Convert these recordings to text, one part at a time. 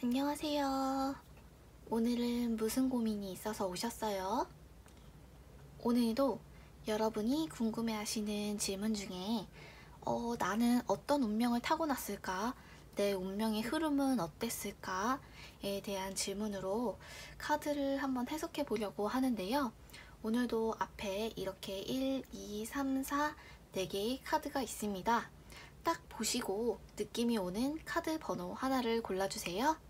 안녕하세요. 오늘은 무슨 고민이 있어서 오셨어요? 오늘도 여러분이 궁금해하시는 질문 중에 어, 나는 어떤 운명을 타고났을까? 내 운명의 흐름은 어땠을까?에 대한 질문으로 카드를 한번 해석해 보려고 하는데요. 오늘도 앞에 이렇게 1, 2, 3, 4, 4개의 카드가 있습니다. 딱 보시고 느낌이 오는 카드 번호 하나를 골라주세요.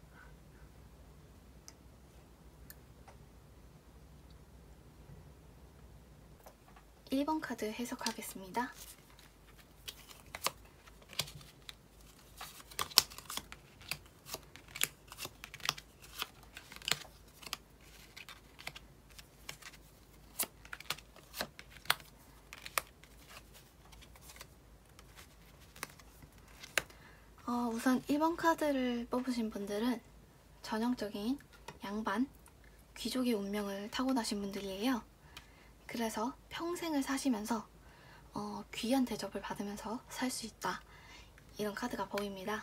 1번 카드 해석하겠습니다. 어, 우선 1번 카드를 뽑으신 분들은 전형적인 양반, 귀족의 운명을 타고나신 분들이에요. 그래서 평생을 사시면서 어, 귀한 대접을 받으면서 살 수 있다. 이런 카드가 보입니다.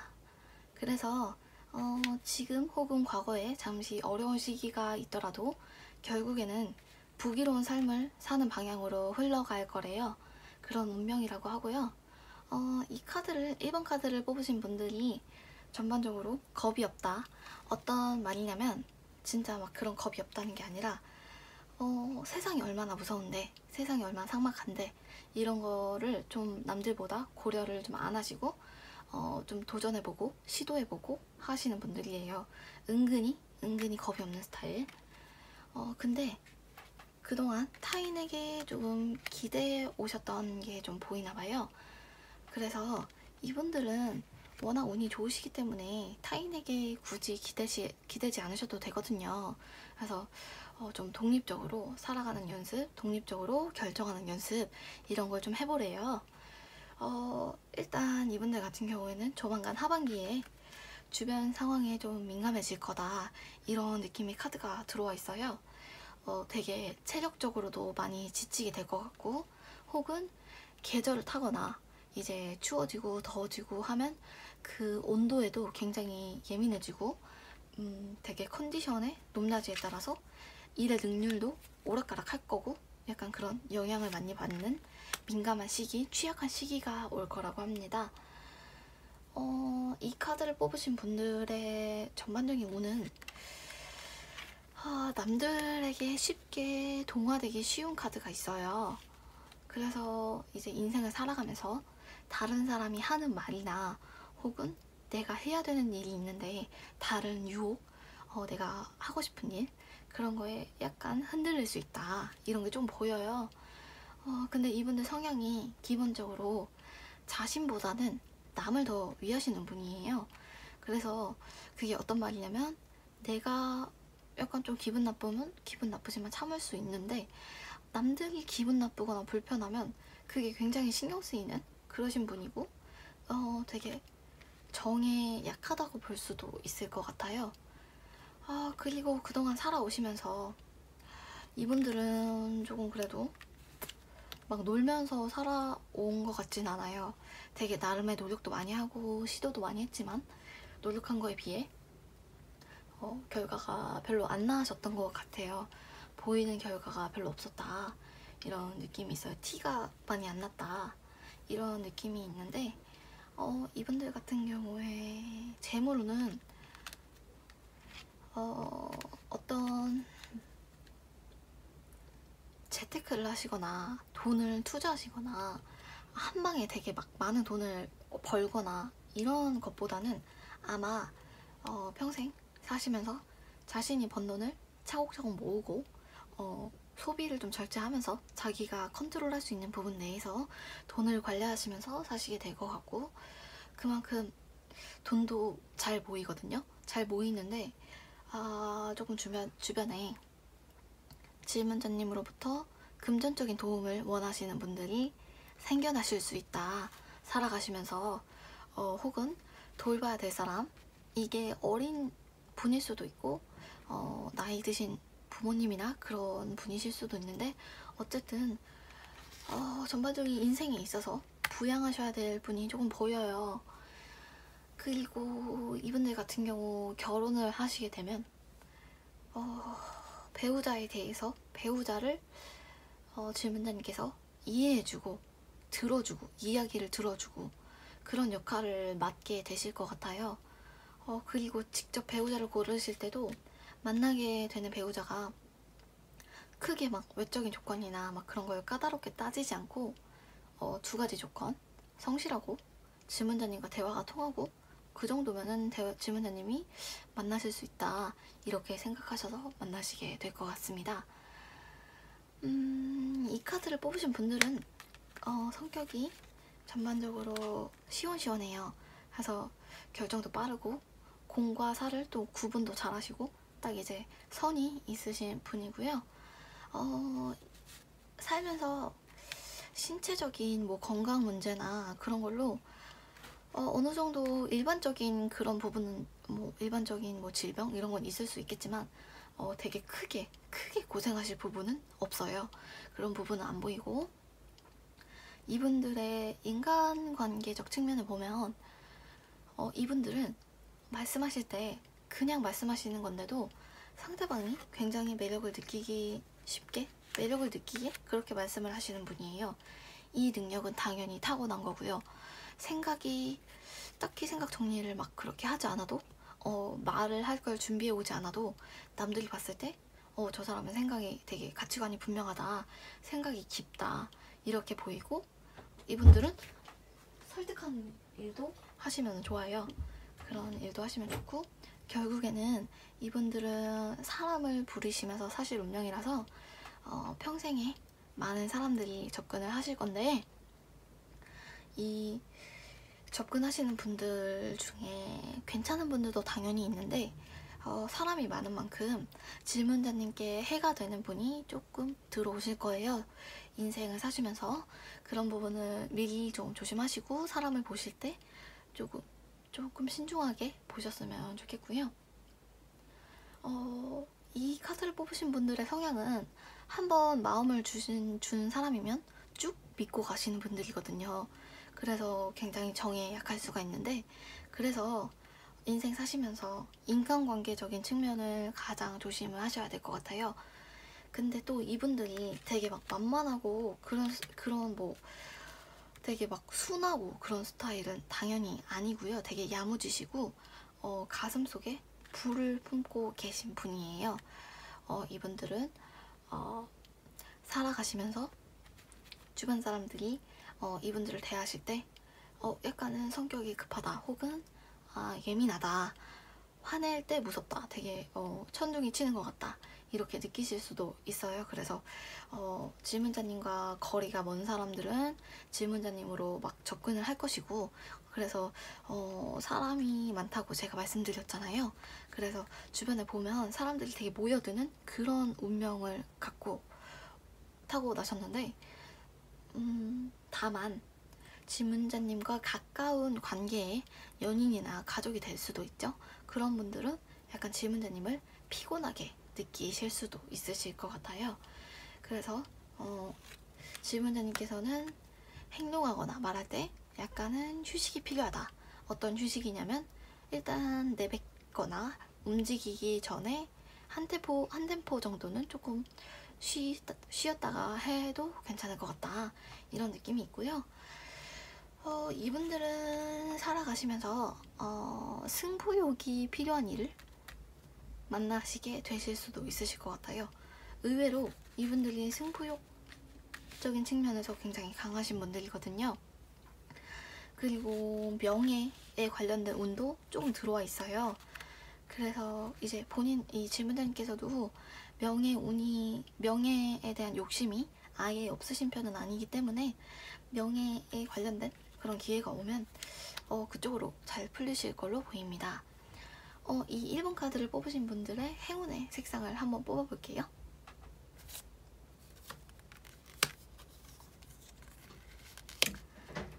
그래서 어, 지금 혹은 과거에 잠시 어려운 시기가 있더라도 결국에는 부귀로운 삶을 사는 방향으로 흘러갈 거래요. 그런 운명이라고 하고요. 어, 이 카드를 1번 카드를 뽑으신 분들이 전반적으로 겁이 없다. 어떤 말이냐면 진짜 막 그런 겁이 없다는 게 아니라 어, 세상이 얼마나 무서운데 세상이 얼마나 삭막한데 이런 거를 좀 남들보다 고려를 좀 안 하시고 어, 좀 도전해보고 시도해보고 하시는 분들이에요. 은근히 은근히 겁이 없는 스타일. 어, 근데 그동안 타인에게 조금 기대해 오셨던 게 좀 보이나 봐요. 그래서 이분들은 워낙 운이 좋으시기 때문에 타인에게 굳이 기대시, 기대지 않으셔도 되거든요. 그래서 어, 좀 독립적으로 살아가는 연습, 독립적으로 결정하는 연습 이런 걸 좀 해보래요. 어, 일단 이분들 같은 경우에는 조만간 하반기에 주변 상황에 좀 민감해질 거다 이런 느낌의 카드가 들어와 있어요. 어, 되게 체력적으로도 많이 지치게 될 것 같고 혹은 계절을 타거나 이제 추워지고 더워지고 하면 그 온도에도 굉장히 예민해지고 음, 되게 컨디션의 높낮이에 따라서 일의 능률도 오락가락 할 거고 약간 그런 영향을 많이 받는 민감한 시기, 취약한 시기가 올 거라고 합니다. 어, 이 카드를 뽑으신 분들의 전반적인 운은 아, 남들에게 쉽게 동화되기 쉬운 카드가 있어요. 그래서 이제 인생을 살아가면서 다른 사람이 하는 말이나 혹은 내가 해야 되는 일이 있는데 다른 유혹, 어, 내가 하고 싶은 일 그런 거에 약간 흔들릴 수 있다 이런 게좀 보여요. 어, 근데 이분들 성향이 기본적으로 자신보다는 남을 더 위하시는 분이에요. 그래서 그게 어떤 말이냐면 내가 약간 좀 기분 나쁘면 기분 나쁘지만 참을 수 있는데 남들이 기분 나쁘거나 불편하면 그게 굉장히 신경 쓰이는 그러신 분이고 어 되게 정에 약하다고 볼 수도 있을 것 같아요. 아 그리고 그동안 살아오시면서 이분들은 조금 그래도 막 놀면서 살아온 것 같진 않아요. 되게 나름의 노력도 많이 하고 시도도 많이 했지만 노력한 거에 비해 어, 결과가 별로 안 나으셨던 것 같아요. 보이는 결과가 별로 없었다. 이런 느낌이 있어요. 티가 많이 안 났다. 이런 느낌이 있는데 어, 이분들 같은 경우에 재물로는 어, 어떤 재테크를 하시거나 돈을 투자하시거나 한 방에 되게 막 많은 돈을 벌거나 이런 것보다는 아마 어, 평생 사시면서 자신이 번 돈을 차곡차곡 모으고 어, 소비를 좀 절제하면서 자기가 컨트롤할 수 있는 부분 내에서 돈을 관리하시면서 사시게 될 것 같고 그만큼 돈도 잘 모이거든요. 잘 모이는데 아, 조금 주변, 주변에 질문자님으로부터 금전적인 도움을 원하시는 분들이 생겨나실 수 있다. 살아가시면서 어, 혹은 돌봐야 될 사람 이게 어린 분일 수도 있고 어, 나이 드신 부모님이나 그런 분이실 수도 있는데 어쨌든 어, 전반적인 인생에 있어서 부양하셔야 될 분이 조금 보여요. 그리고 이분들 같은 경우 결혼을 하시게 되면 어, 배우자에 대해서 배우자를 어, 질문자님께서 이해해주고 들어주고 이야기를 들어주고 그런 역할을 맡게 되실 것 같아요. 어, 그리고 직접 배우자를 고르실 때도 만나게 되는 배우자가 크게 막 외적인 조건이나 막 그런 걸 까다롭게 따지지 않고 어, 두 가지 조건 성실하고 질문자님과 대화가 통하고 그 정도면은 대, 질문자님이 만나실 수 있다 이렇게 생각하셔서 만나시게 될것 같습니다. 음, 이 카드를 뽑으신 분들은 어, 성격이 전반적으로 시원시원해요. 그래서 결정도 빠르고 공과 사를 또 구분도 잘하시고 딱 이제 선이 있으신 분이고요. 어, 살면서 신체적인 뭐 건강 문제나 그런 걸로 어, 어느 정도 일반적인 그런 부분은 뭐 일반적인 뭐 질병 이런 건 있을 수 있겠지만 어, 되게 크게 크게 고생하실 부분은 없어요. 그런 부분은 안 보이고 이분들의 인간관계적 측면을 보면 어, 이분들은 말씀하실 때 그냥 말씀하시는 건데도 상대방이 굉장히 매력을 느끼기 쉽게 매력을 느끼게 그렇게 말씀을 하시는 분이에요. 이 능력은 당연히 타고난 거고요. 생각이 딱히 생각 정리를 막 그렇게 하지 않아도 어, 말을 할 걸 준비해 오지 않아도 남들이 봤을 때 어, 저 사람은 생각이 되게 가치관이 분명하다. 생각이 깊다. 이렇게 보이고 이분들은 설득하는 일도 하시면 좋아요. 그런 일도 하시면 좋고 결국에는 이분들은 사람을 부리시면서 사실 운명이라서 어, 평생에 많은 사람들이 접근을 하실 건데 이 접근하시는 분들 중에 괜찮은 분들도 당연히 있는데 어, 사람이 많은 만큼 질문자님께 해가 되는 분이 조금 들어오실 거예요. 인생을 사시면서 그런 부분을 미리 좀 조심하시고 사람을 보실 때 조금 조금 신중하게 보셨으면 좋겠고요. 어, 이 카드를 뽑으신 분들의 성향은 한번 마음을 주신, 준 사람이면 쭉 믿고 가시는 분들이거든요. 그래서 굉장히 정에 약할 수가 있는데 그래서 인생 사시면서 인간관계적인 측면을 가장 조심을 하셔야 될 것 같아요. 근데 또 이분들이 되게 막 만만하고 그런 그런 뭐 되게 막 순하고 그런 스타일은 당연히 아니고요. 되게 야무지시고 어, 가슴 속에 불을 품고 계신 분이에요. 어, 이분들은 어, 살아가시면서 주변 사람들이 어, 이분들을 대하실 때 어, 약간은 성격이 급하다 혹은 아, 예민하다 화낼 때 무섭다 되게 어, 천둥이 치는 것 같다 이렇게 느끼실 수도 있어요. 그래서 어, 질문자님과 거리가 먼 사람들은 질문자님으로 막 접근을 할 것이고 그래서 어, 사람이 많다고 제가 말씀드렸잖아요. 그래서 주변에 보면 사람들이 되게 모여드는 그런 운명을 갖고 타고 나셨는데 음, 다만 지문자님과 가까운 관계의 연인이나 가족이 될 수도 있죠. 그런 분들은 약간 지문자님을 피곤하게 느끼실 수도 있으실 것 같아요. 그래서 어, 지문자님께서는 행동하거나 말할 때 약간은 휴식이 필요하다. 어떤 휴식이냐면 일단 내뱉거나 움직이기 전에 한 템포 한 템포 정도는 조금 쉬, 쉬었다가 해도 괜찮을 것 같다. 이런 느낌이 있고요. 어, 이분들은 살아가시면서 어, 승부욕이 필요한 일을 만나시게 되실 수도 있으실 것 같아요. 의외로 이분들이 승부욕적인 측면에서 굉장히 강하신 분들이거든요. 그리고 명예에 관련된 운도 조금 들어와 있어요. 그래서 이제 본인 이 질문자님께서도 명예 운이 명예에 대한 욕심이 아예 없으신 편은 아니기 때문에 명예에 관련된 그런 기회가 오면 어, 그쪽으로 잘 풀리실 걸로 보입니다. 어, 이 1번 카드를 뽑으신 분들의 행운의 색상을 한번 뽑아볼게요.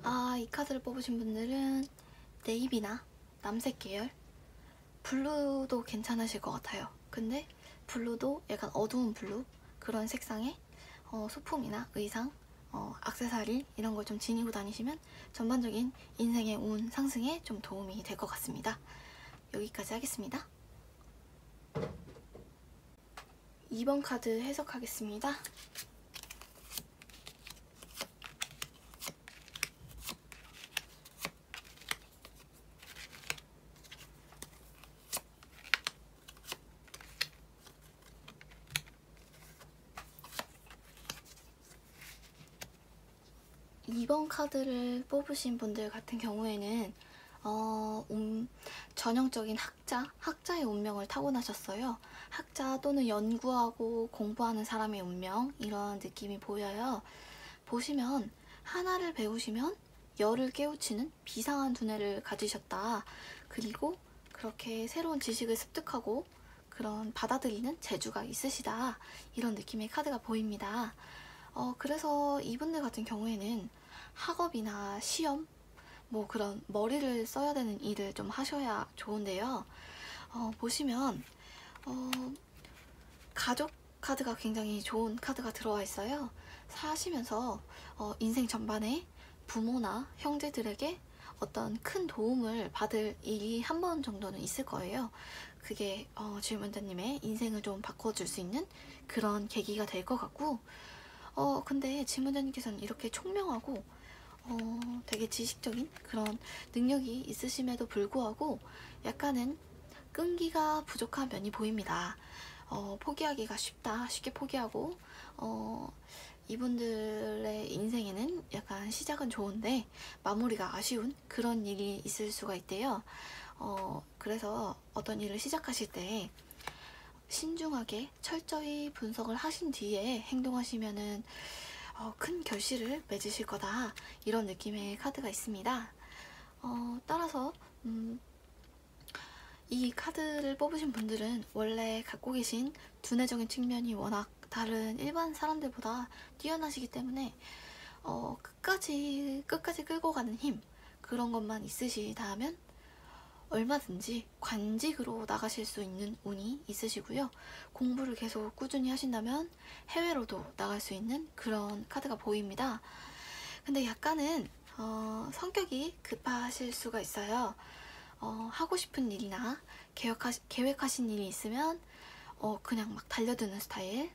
아, 이 카드를 뽑으신 분들은 네이비나 남색 계열 blue도 괜찮으실 것 같아요. 근데 블루도 약간 어두운 blue 그런 색상의 어, 소품이나 의상 어, 악세사리 이런 걸 좀 지니고 다니시면 전반적인 인생의 운 상승에 좀 도움이 될 것 같습니다. 여기까지 하겠습니다. 2번 카드 해석하겠습니다. 이번 카드를 뽑으신 분들 같은 경우에는 어, 음, 전형적인 학자, 학자의 운명을 타고나셨어요. 학자 또는 연구하고 공부하는 사람의 운명 이런 느낌이 보여요. 보시면 하나를 배우시면 열을 깨우치는 비상한 두뇌를 가지셨다. 그리고 그렇게 새로운 지식을 습득하고 그런 받아들이는 재주가 있으시다. 이런 느낌의 카드가 보입니다. 어, 그래서 이분들 같은 경우에는 학업이나 시험, 뭐 그런 머리를 써야 되는 일을 좀 하셔야 좋은데요. 어, 보시면, 어, 가족 카드가 굉장히 좋은 카드가 들어와 있어요. 사시면서 어, 인생 전반에 부모나 형제들에게 어떤 큰 도움을 받을 일이 한 번 정도는 있을 거예요. 그게 어, 질문자님의 인생을 좀 바꿔줄 수 있는 그런 계기가 될 것 같고, 어, 근데 질문자님께서는 이렇게 총명하고, 어, 되게 지식적인 그런 능력이 있으심에도 불구하고 약간은 끈기가 부족한 면이 보입니다. 어, 포기하기가 쉽다, 쉽게 포기하고, 어, 이분들의 인생에는 약간 시작은 좋은데 마무리가 아쉬운 그런 일이 있을 수가 있대요. 어, 그래서 어떤 일을 시작하실 때 신중하게 철저히 분석을 하신 뒤에 행동하시면은 어, 큰 결실을 맺으실 거다 이런 느낌의 카드가 있습니다. 어, 따라서 음, 이 카드를 뽑으신 분들은 원래 갖고 계신 두뇌적인 측면이 워낙 다른 일반 사람들보다 뛰어나시기 때문에 어, 끝까지 끝까지 끌고 가는 힘 그런 것만 있으시다면 얼마든지 관직으로 나가실 수 있는 운이 있으시고요. 공부를 계속 꾸준히 하신다면 해외로도 나갈 수 있는 그런 카드가 보입니다. 근데 약간은 어, 성격이 급하실 수가 있어요. 어, 하고 싶은 일이나 계획하시, 계획하신 일이 있으면 어, 그냥 막 달려드는 스타일.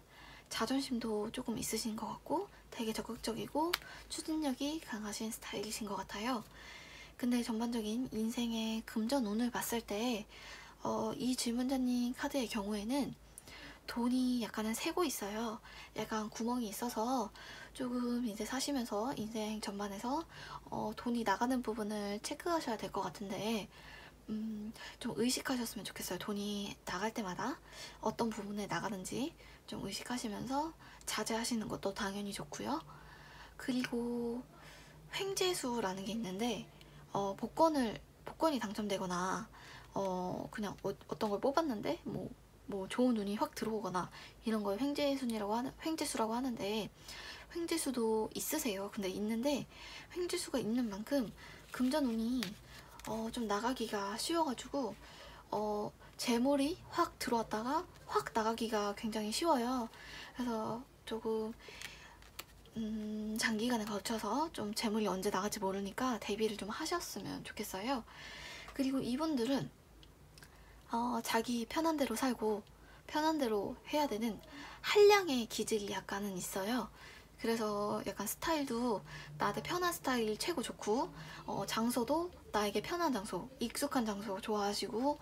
자존심도 조금 있으신 것 같고 되게 적극적이고 추진력이 강하신 스타일이신 것 같아요. 근데 전반적인 인생의 금전운을 봤을 때, 어, 이 질문자님 카드의 경우에는 돈이 약간은 새고 있어요. 약간 구멍이 있어서 조금 이제 사시면서 인생 전반에서 어, 돈이 나가는 부분을 체크하셔야 될 것 같은데, 음, 좀 의식하셨으면 좋겠어요. 돈이 나갈 때마다 어떤 부분에 나가는지 좀 의식하시면서 자제하시는 것도 당연히 좋고요. 그리고 횡재수라는 게 있는데, 어, 복권을 복권이 당첨되거나 어, 그냥 어, 떤걸 뽑았는데 뭐, 뭐 좋은 운이 확 들어오거나 이런 걸 횡재순이라고 하는 횡재수라고 하는데 횡재수도 있으세요. 근데 있는데 횡재수가 있는 만큼 금전운이 어, 좀 나가기가 쉬워가지고 어, 재물이 확 들어왔다가 확 나가기가 굉장히 쉬워요. 그래서 조금 음, 장기간에 걸쳐서 좀 재물이 언제 나갈지 모르니까 대비를 좀 하셨으면 좋겠어요. 그리고 이분들은 어, 자기 편한 대로 살고 편한 대로 해야 되는 한량의 기질이 약간은 있어요. 그래서 약간 스타일도 나한테 편한 스타일 최고 좋고 어, 장소도 나에게 편한 장소, 익숙한 장소 좋아하시고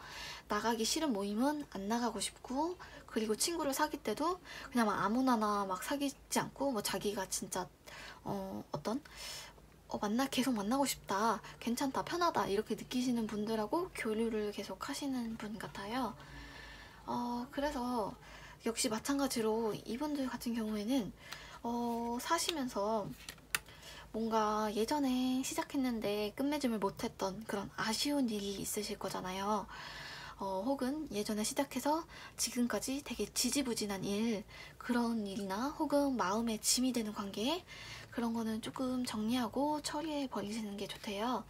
나가기 싫은 모임은 안 나가고 싶고 그리고 친구를 사귈 때도 그냥 막 아무나나 막 사귀지 않고 뭐 자기가 진짜 어, 어떤 어, 만나 계속 만나고 싶다, 괜찮다, 편하다 이렇게 느끼시는 분들하고 교류를 계속 하시는 분 같아요. 어, 그래서 역시 마찬가지로 이분들 같은 경우에는 어, 사시면서 뭔가 예전에 시작했는데 끝맺음을 못했던 그런 아쉬운 일이 있으실 거잖아요. 어, 혹은 예전에 시작해서 지금까지 되게 지지부진한 일, 그런 일이나 혹은 마음에 짐이 되는 관계, 그런 거는 조금 정리하고 처리해 버리시는 게 좋대요.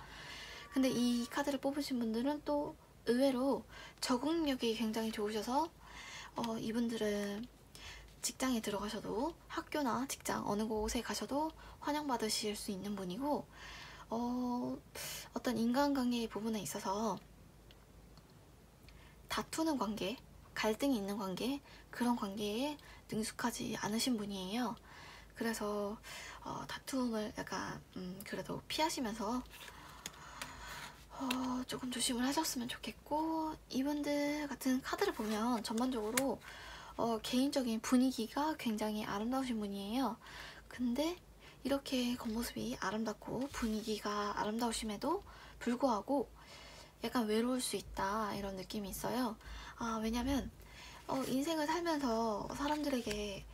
근데 이 카드를 뽑으신 분들은 또 의외로 적응력이 굉장히 좋으셔서 어, 이분들은 직장에 들어가셔도 학교나 직장 어느 곳에 가셔도 환영받으실 수 있는 분이고 어, 어떤 인간관계의 부분에 있어서 다투는 관계, 갈등이 있는 관계 그런 관계에 능숙하지 않으신 분이에요. 그래서 어, 다툼을 약간 음, 그래도 피하시면서 어, 조금 조심을 하셨으면 좋겠고 이분들 같은 카드를 보면 전반적으로 어, 개인적인 분위기가 굉장히 아름다우신 분이에요. 근데 이렇게 겉모습이 아름답고 분위기가 아름다우심에도 불구하고 약간 외로울 수 있다 이런 느낌이 있어요. 아 왜냐면 어, 인생을 살면서 사람들에게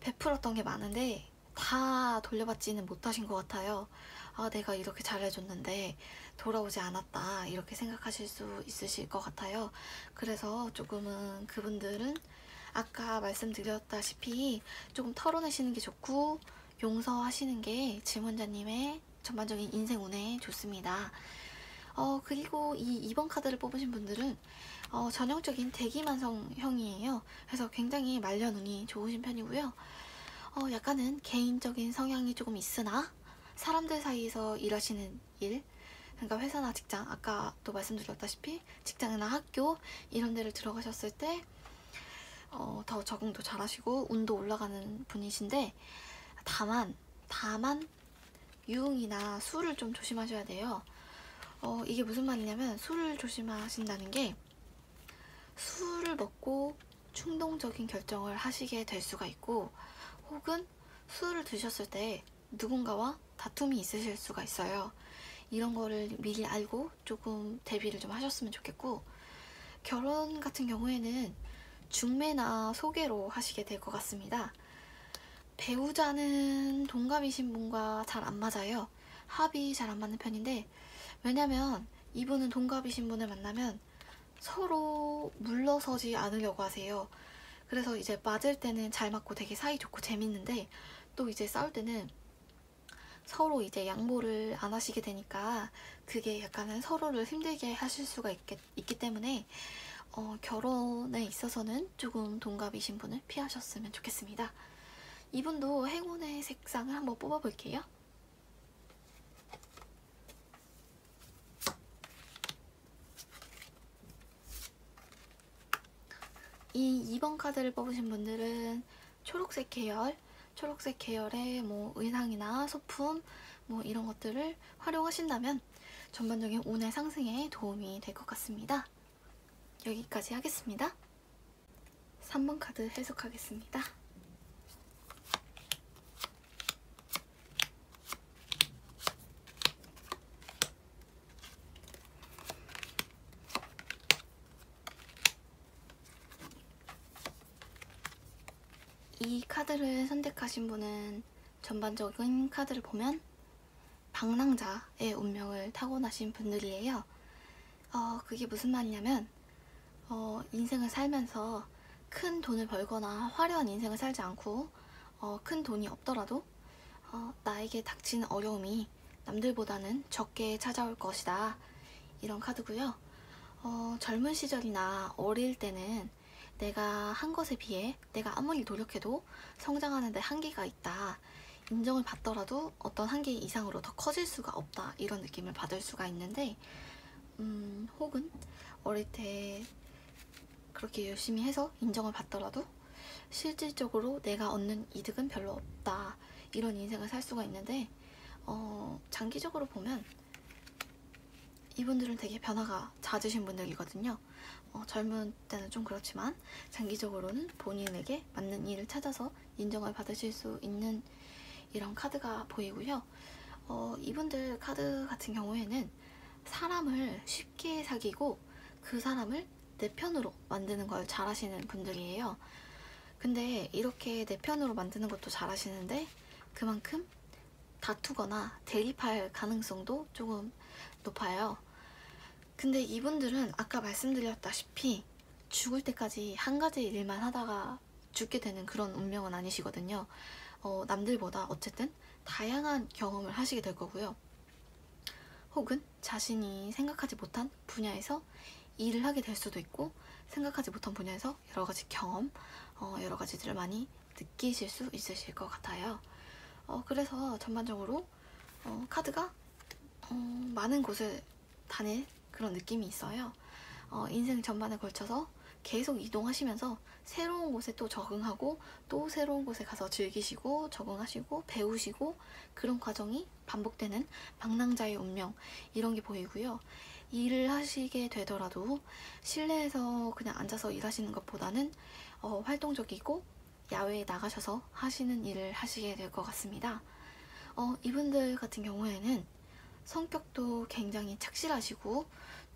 베풀었던 게 많은데 다 돌려받지는 못하신 것 같아요. 아 내가 이렇게 잘해줬는데 돌아오지 않았다 이렇게 생각하실 수 있으실 것 같아요. 그래서 조금은 그분들은 아까 말씀드렸다시피 조금 털어내시는 게 좋고 용서하시는 게 질문자님의 전반적인 인생 운에 좋습니다. 어, 그리고 이 2번 카드를 뽑으신 분들은 어, 전형적인 대기만성형이에요. 그래서 굉장히 말년운이 좋으신 편이고요. 어, 약간은 개인적인 성향이 조금 있으나 사람들 사이에서 일하시는 일, 그러니까 회사나 직장, 아까 또 말씀드렸다시피 직장이나 학교 이런 데를 들어가셨을 때 어, 더 적응도 잘 하시고 운도 올라가는 분이신데 다만 다만 유흥이나 술을 좀 조심하셔야 돼요. 어, 이게 무슨 말이냐면 술을 조심하신다는 게 술을 먹고 충동적인 결정을 하시게 될 수가 있고 혹은 술을 드셨을 때 누군가와 다툼이 있으실 수가 있어요. 이런 거를 미리 알고 조금 대비를 좀 하셨으면 좋겠고 결혼 같은 경우에는 중매나 소개로 하시게 될 것 같습니다. 배우자는 동갑이신 분과 잘 안 맞아요. 합이 잘 안 맞는 편인데 왜냐면 이분은 동갑이신 분을 만나면 서로 물러서지 않으려고 하세요. 그래서 이제 맞을 때는 잘 맞고 되게 사이 좋고 재밌는데 또 이제 싸울 때는 서로 이제 양보를 안 하시게 되니까 그게 약간은 서로를 힘들게 하실 수가 있겠, 있기 때문에 어, 결혼에 있어서는 조금 동갑이신 분을 피하셨으면 좋겠습니다. 이분도 행운의 색상을 한번 뽑아볼게요. 이 2번 카드를 뽑으신 분들은 초록색 계열, 초록색 계열의 뭐 의상이나 소품 뭐 이런 것들을 활용하신다면 전반적인 운의 상승에 도움이 될 것 같습니다. 여기까지 하겠습니다. 3번 카드 해석하겠습니다. 이 카드를 선택하신 분은 전반적인 카드를 보면 방랑자의 운명을 타고나신 분들이에요. 어, 그게 무슨 말이냐면 어, 인생을 살면서 큰 돈을 벌거나 화려한 인생을 살지 않고 어, 큰 돈이 없더라도 어, 나에게 닥치는 어려움이 남들보다는 적게 찾아올 것이다. 이런 카드고요. 어, 젊은 시절이나 어릴 때는 내가 한 것에 비해 내가 아무리 노력해도 성장하는데 한계가 있다. 인정을 받더라도 어떤 한계 이상으로 더 커질 수가 없다. 이런 느낌을 받을 수가 있는데, 음, 혹은 어릴 때 그렇게 열심히 해서 인정을 받더라도 실질적으로 내가 얻는 이득은 별로 없다. 이런 인생을 살 수가 있는데, 어, 장기적으로 보면 이분들은 되게 변화가 잦으신 분들이거든요. 어, 젊은 때는 좀 그렇지만 장기적으로는 본인에게 맞는 일을 찾아서 인정을 받으실 수 있는 이런 카드가 보이고요. 어, 이분들 카드 같은 경우에는 사람을 쉽게 사귀고 그 사람을 내 편으로 만드는 걸 잘하시는 분들이에요. 근데 이렇게 내 편으로 만드는 것도 잘하시는데 그만큼 다투거나 대립할 가능성도 조금 높아요. 근데 이분들은 아까 말씀드렸다시피 죽을 때까지 한 가지 일만 하다가 죽게 되는 그런 운명은 아니시거든요. 어, 남들보다 어쨌든 다양한 경험을 하시게 될 거고요. 혹은 자신이 생각하지 못한 분야에서 일을 하게 될 수도 있고 생각하지 못한 분야에서 여러 가지 경험, 어, 여러 가지들을 많이 느끼실 수 있으실 것 같아요. 어, 그래서 전반적으로 어, 카드가 어, 많은 곳을 다닐 그런 느낌이 있어요. 어, 인생 전반에 걸쳐서 계속 이동하시면서 새로운 곳에 또 적응하고 또 새로운 곳에 가서 즐기시고 적응하시고 배우시고 그런 과정이 반복되는 방랑자의 운명 이런 게 보이고요. 일을 하시게 되더라도 실내에서 그냥 앉아서 일하시는 것보다는 어, 활동적이고 야외에 나가셔서 하시는 일을 하시게 될 것 같습니다. 어, 이분들 같은 경우에는 성격도 굉장히 착실하시고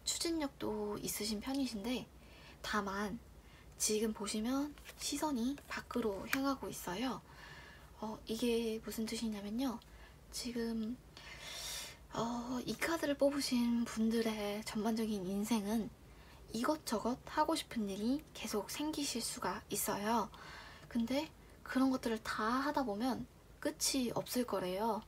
추진력도 있으신 편이신데 다만 지금 보시면 시선이 밖으로 향하고 있어요. 어, 이게 무슨 뜻이냐면요. 지금 어, 이 카드를 뽑으신 분들의 전반적인 인생은 이것저것 하고 싶은 일이 계속 생기실 수가 있어요. 근데 그런 것들을 다 하다 보면 끝이 없을 거래요.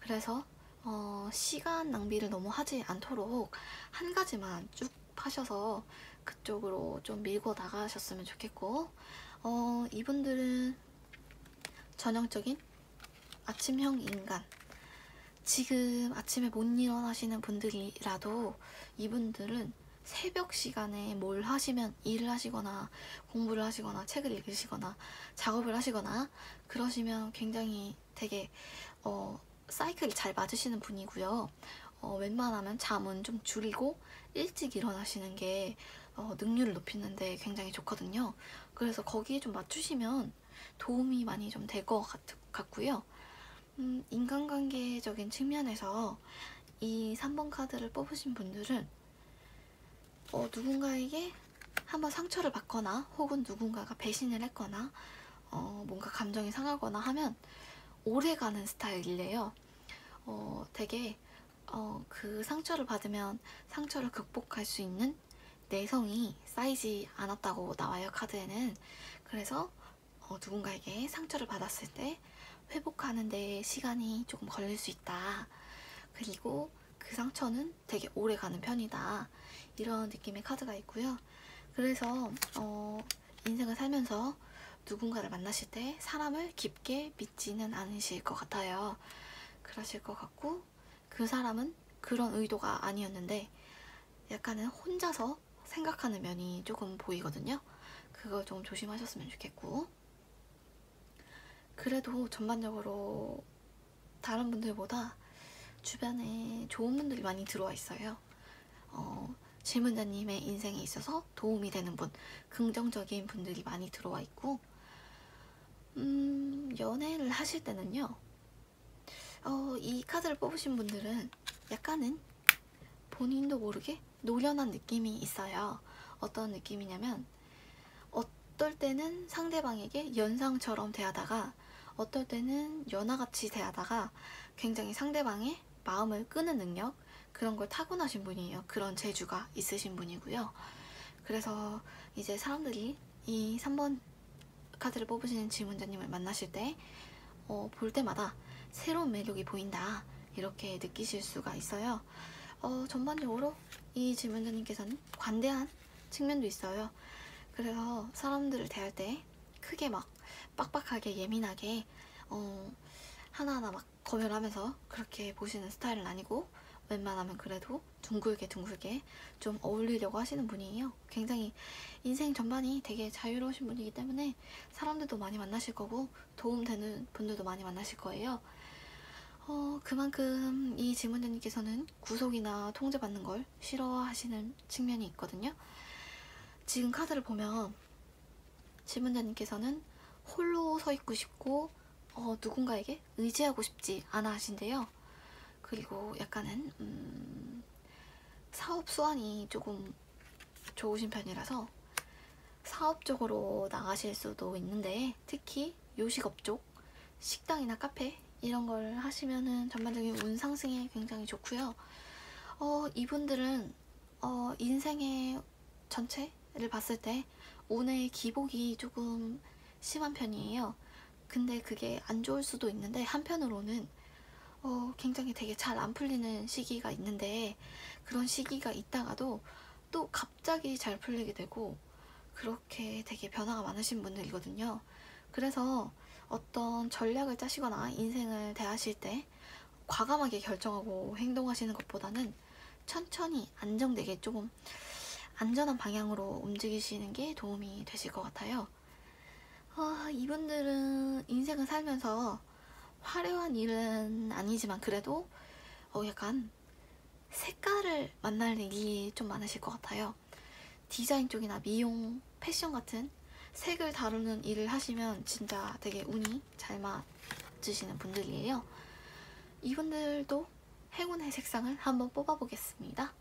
그래서 어, 시간 낭비를 너무 하지 않도록 한 가지만 쭉 파셔서 그쪽으로 좀 밀고 나가셨으면 좋겠고 어, 이분들은 전형적인 아침형 인간. 지금 아침에 못 일어나시는 분들이라도 이분들은 새벽 시간에 뭘 하시면 일을 하시거나 공부를 하시거나 책을 읽으시거나 작업을 하시거나 그러시면 굉장히 되게 어, 사이클이 잘 맞으시는 분이고요. 어, 웬만하면 잠은 좀 줄이고 일찍 일어나시는 게 어, 능률을 높이는데 굉장히 좋거든요. 그래서 거기에 좀 맞추시면 도움이 많이 좀 될 것 같고요. 음, 인간관계적인 측면에서 이 3번 카드를 뽑으신 분들은 어, 누군가에게 한번 상처를 받거나 혹은 누군가가 배신을 했거나 어, 뭔가 감정이 상하거나 하면 오래가는 스타일이래요. 어, 되게 어, 그 상처를 받으면 상처를 극복할 수 있는 내성이 쌓이지 않았다고 나와요 카드에는. 그래서 어, 누군가에게 상처를 받았을 때 회복하는 데 시간이 조금 걸릴 수 있다. 그리고 그 상처는 되게 오래 가는 편이다. 이런 느낌의 카드가 있고요. 그래서 어, 인생을 살면서 누군가를 만나실 때 사람을 깊게 믿지는 않으실 것 같아요 그러실 것 같고 그 사람은 그런 의도가 아니었는데 약간은 혼자서 생각하는 면이 조금 보이거든요. 그걸 좀 조심하셨으면 좋겠고 그래도 전반적으로 다른 분들보다 주변에 좋은 분들이 많이 들어와 있어요. 어, 질문자님의 인생에 있어서 도움이 되는 분, 긍정적인 분들이 많이 들어와 있고 음, 연애를 하실 때는요. 어, 이 카드를 뽑으신 분들은 약간은 본인도 모르게 노련한 느낌이 있어요. 어떤 느낌이냐면 어떨 때는 상대방에게 연상처럼 대하다가 어떨 때는 연하같이 대하다가 굉장히 상대방의 마음을 끄는 능력 그런 걸 타고나신 분이에요. 그런 재주가 있으신 분이고요. 그래서 이제 사람들이 이 3번 카드를 뽑으시는 질문자님을 만나실 때, 어, 볼 때마다 새로운 매력이 보인다. 이렇게 느끼실 수가 있어요. 어, 전반적으로 이 질문자님께서는 관대한 측면도 있어요. 그래서 사람들을 대할 때 크게 막 빡빡하게 예민하게 어, 하나하나 막 검열하면서 그렇게 보시는 스타일은 아니고 웬만하면 그래도 둥글게 둥글게 좀 어울리려고 하시는 분이에요. 굉장히 인생 전반이 되게 자유로우신 분이기 때문에 사람들도 많이 만나실 거고 도움되는 분들도 많이 만나실 거예요. 어, 그만큼 이 질문자님께서는 구속이나 통제받는 걸 싫어하시는 측면이 있거든요. 지금 카드를 보면 질문자님께서는 홀로 서 있고 싶고 어, 누군가에게 의지하고 싶지 않아 하신데요. 그리고 약간은 음, 사업 수완이 조금 좋으신 편이라서 사업적으로 나가실 수도 있는데 특히 요식업 쪽 식당이나 카페 이런 걸 하시면은 전반적인 운 상승에 굉장히 좋고요. 어, 이분들은 어, 인생의 전체를 봤을 때 운의 기복이 조금 심한 편이에요. 근데 그게 안 좋을 수도 있는데 한편으로는 어, 굉장히 되게 잘안 풀리는 시기가 있는데 그런 시기가 있다가도 또 갑자기 잘 풀리게 되고 그렇게 되게 변화가 많으신 분들이거든요. 그래서 어떤 전략을 짜시거나 인생을 대하실 때 과감하게 결정하고 행동하시는 것보다는 천천히 안정되게 조금 안전한 방향으로 움직이시는 게 도움이 되실 것 같아요. 아, 이분들은 인생을 살면서 화려한 일은 아니지만 그래도 어, 약간 색깔을 만날 일이 좀 많으실 것 같아요. 디자인 쪽이나 미용, 패션 같은 색을 다루는 일을 하시면 진짜 되게 운이 잘 맞으시는 분들이에요. 이분들도 행운의 색상을 한번 뽑아보겠습니다.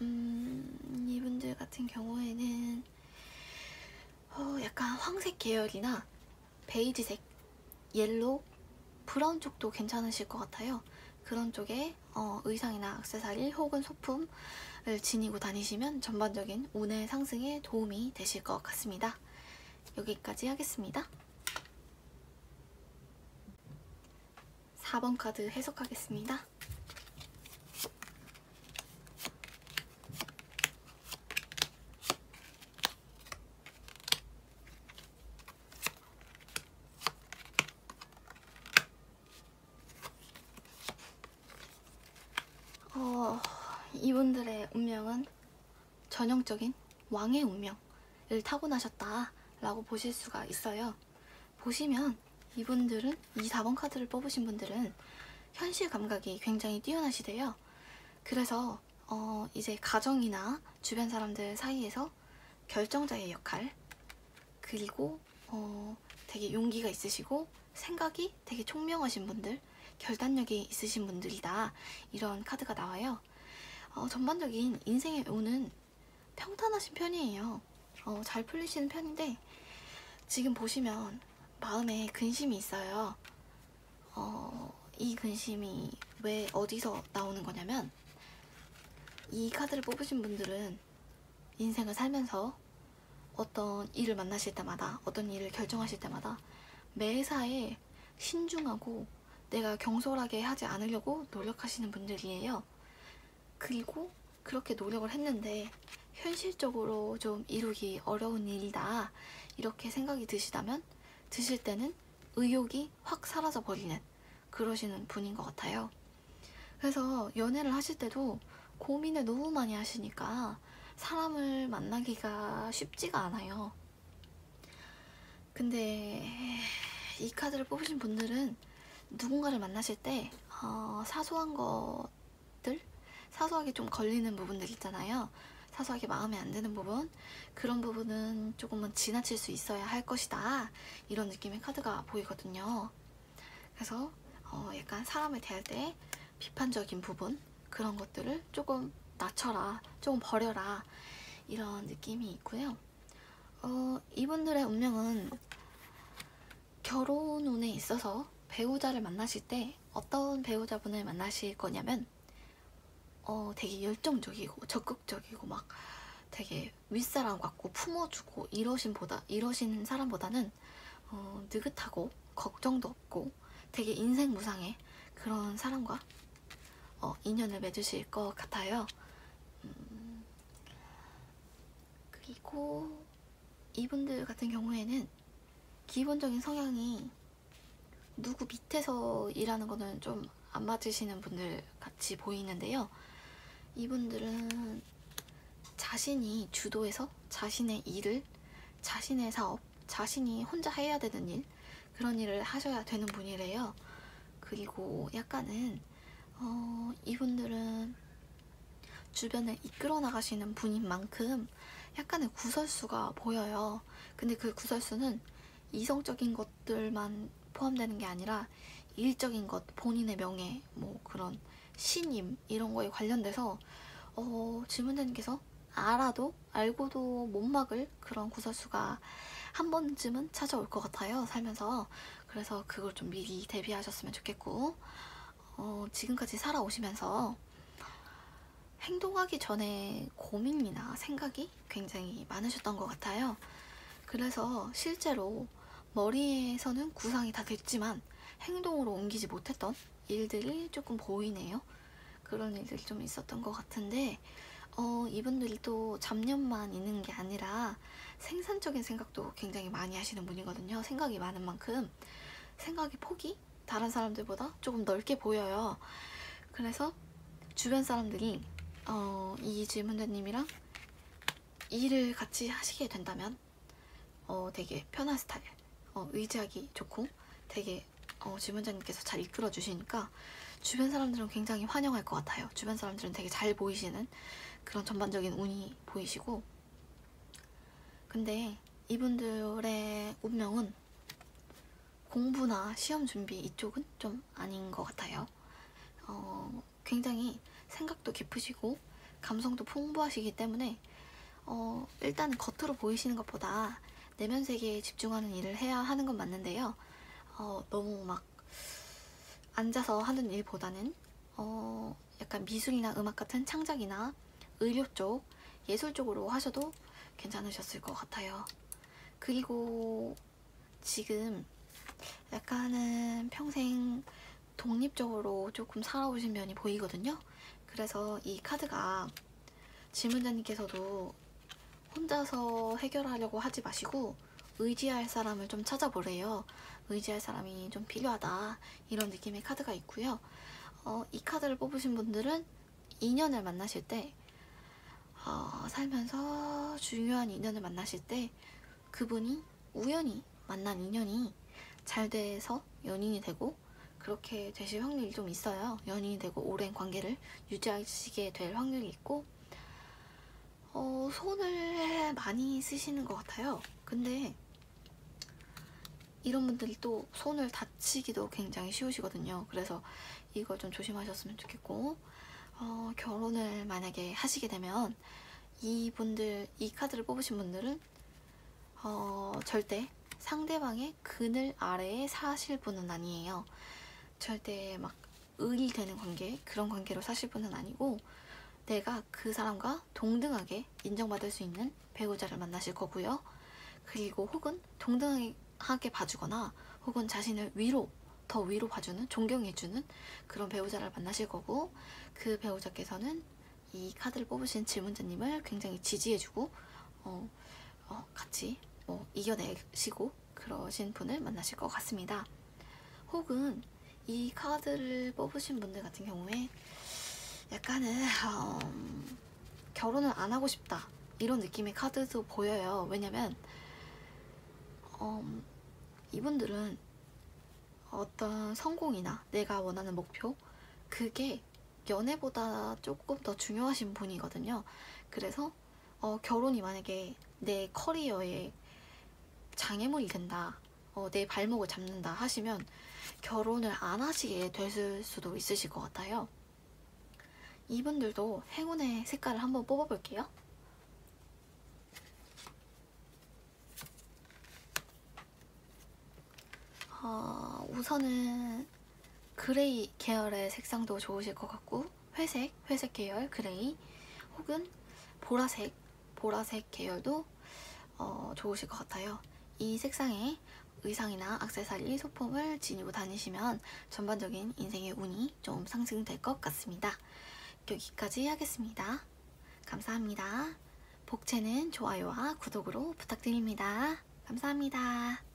음, 이분들 같은 경우에는 어, 약간 황색 계열이나 베이지색, yellow, brown 쪽도 괜찮으실 것 같아요. 그런 쪽에 어, 의상이나 액세서리 혹은 소품을 지니고 다니시면 전반적인 운의 상승에 도움이 되실 것 같습니다. 여기까지 하겠습니다. 4번 카드 해석하겠습니다. 어, 이분들의 운명은 전형적인 왕의 운명을 타고나셨다라고 보실 수가 있어요. 보시면 이분들은 이 4번 카드를 뽑으신 분들은 현실 감각이 굉장히 뛰어나시대요. 그래서 어, 이제 가정이나 주변 사람들 사이에서 결정자의 역할 그리고 어, 되게 용기가 있으시고 생각이 되게 총명하신 분들 결단력이 있으신 분들이다 이런 카드가 나와요. 어, 전반적인 인생의 운은 평탄하신 편이에요. 어, 잘 풀리시는 편인데 지금 보시면 마음에 근심이 있어요. 어, 이 근심이 왜 어디서 나오는 거냐면 이 카드를 뽑으신 분들은 인생을 살면서 어떤 일을 만나실 때마다 어떤 일을 결정하실 때마다 매사에 신중하고 내가 경솔하게 하지 않으려고 노력하시는 분들이에요. 그리고 그렇게 노력을 했는데 현실적으로 좀 이루기 어려운 일이다 이렇게 생각이 드시다면 드실 때는 의욕이 확 사라져 버리는 그러시는 분인 것 같아요. 그래서 연애를 하실 때도 고민을 너무 많이 하시니까 사람을 만나기가 쉽지가 않아요. 근데 이 카드를 뽑으신 분들은 누군가를 만나실 때 어, 사소한 것들, 사소하게 좀 걸리는 부분들 있잖아요. 사소하게 마음에 안 드는 부분 그런 부분은 조금은 지나칠 수 있어야 할 것이다 이런 느낌의 카드가 보이거든요. 그래서 어, 약간 사람을 대할 때 비판적인 부분 그런 것들을 조금 낮춰라, 조금 버려라 이런 느낌이 있고요. 어, 이분들의 운명은 결혼 운에 있어서 배우자를 만나실 때 어떤 배우자분을 만나실 거냐면 어, 되게 열정적이고 적극적이고 막 되게 윗사람 같고 품어주고 이러신 보다 이러신 사람보다는 어, 느긋하고 걱정도 없고 되게 인생 무상의 그런 사람과 어, 인연을 맺으실 것 같아요. 음, 그리고 이분들 같은 경우에는 기본적인 성향이 누구 밑에서 일하는 거는 좀 안 맞으시는 분들 같이 보이는데요. 이분들은 자신이 주도해서 자신의 일을, 자신의 사업, 자신이 혼자 해야 되는 일, 그런 일을 하셔야 되는 분이래요. 그리고 약간은, 어, 이분들은 주변을 이끌어 나가시는 분인 만큼 약간의 구설수가 보여요. 근데 그 구설수는 이성적인 것들만 포함되는 게 아니라 일적인 것, 본인의 명예, 뭐 그런 신임 이런 거에 관련돼서 어, 질문자님께서 알아도 알고도 못 막을 그런 구설수가 한 번쯤은 찾아올 것 같아요 살면서. 그래서 그걸 좀 미리 대비하셨으면 좋겠고 어, 지금까지 살아오시면서 행동하기 전에 고민이나 생각이 굉장히 많으셨던 것 같아요. 그래서 실제로 머리에서는 구상이 다 됐지만 행동으로 옮기지 못했던 일들이 조금 보이네요. 그런 일들이 좀 있었던 것 같은데 어, 이분들이 또 잡념만 있는 게 아니라 생산적인 생각도 굉장히 많이 하시는 분이거든요. 생각이 많은 만큼 생각의 폭이 다른 사람들보다 조금 넓게 보여요. 그래서 주변 사람들이 어, 이 질문자님이랑 일을 같이 하시게 된다면 어, 되게 편한 스타일, 어, 의지하기 좋고 되게 어, 질문자님께서 잘 이끌어 주시니까 주변 사람들은 굉장히 환영할 것 같아요. 주변 사람들은 되게 잘 보이시는 그런 전반적인 운이 보이시고 근데 이분들의 운명은 공부나 시험 준비 이쪽은 좀 아닌 것 같아요. 어, 굉장히 생각도 깊으시고 감성도 풍부하시기 때문에 어, 일단 겉으로 보이시는 것보다 내면 세계에 집중하는 일을 해야 하는 건 맞는데요. 어, 너무 막 앉아서 하는 일보다는 어, 약간 미술이나 음악 같은 창작이나 의료 쪽, 예술 쪽으로 하셔도 괜찮으셨을 것 같아요. 그리고 지금 약간은 평생 독립적으로 조금 살아오신 면이 보이거든요. 그래서 이 카드가 질문자님께서도 혼자서 해결하려고 하지 마시고 의지할 사람을 좀 찾아보래요. 의지할 사람이 좀 필요하다. 이런 느낌의 카드가 있고요. 어, 이 카드를 뽑으신 분들은 인연을 만나실 때 어, 살면서 중요한 인연을 만나실 때 그분이 우연히 만난 인연이 잘 돼서 연인이 되고 그렇게 되실 확률이 좀 있어요. 연인이 되고 오랜 관계를 유지하시게 될 확률이 있고 어, 손을 많이 쓰시는 것 같아요. 근데 이런 분들이 또 손을 다치기도 굉장히 쉬우시거든요. 그래서 이걸 좀 조심하셨으면 좋겠고 어, 결혼을 만약에 하시게 되면 이분들 이 카드를 뽑으신 분들은 어, 절대 상대방의 그늘 아래에 사실 분은 아니에요. 절대 막 의리 되는 관계 그런 관계로 사실 분은 아니고 내가 그 사람과 동등하게 인정받을 수 있는 배우자를 만나실 거고요. 그리고 혹은 동등하게 봐주거나 혹은 자신을 위로 더 위로 봐주는 존경해주는 그런 배우자를 만나실 거고 그 배우자께서는 이 카드를 뽑으신 질문자님을 굉장히 지지해주고 어, 어, 같이 뭐 이겨내시고 그러신 분을 만나실 것 같습니다. 혹은 이 카드를 뽑으신 분들 같은 경우에 약간은 어, 결혼을 안 하고 싶다 이런 느낌의 카드도 보여요. 왜냐면 어, 이분들은 어떤 성공이나 내가 원하는 목표 그게 연애보다 조금 더 중요하신 분이거든요. 그래서 어, 결혼이 만약에 내 커리어에 장애물이 된다, 어, 내 발목을 잡는다 하시면 결혼을 안 하시게 될 수도 있으실 것 같아요. 이분들도 행운의 색깔을 한번 뽑아볼게요. 어, 우선은 gray 계열의 색상도 좋으실 것 같고 회색, 회색 계열 gray 혹은 보라색, 보라색 계열도 어, 좋으실 것 같아요. 이 색상의 의상이나 악세사리, 소품을 지니고 다니시면 전반적인 인생의 운이 좀 상승될 것 같습니다. 여기까지 하겠습니다. 감사합니다. 복채는 좋아요와 구독으로 부탁드립니다. 감사합니다.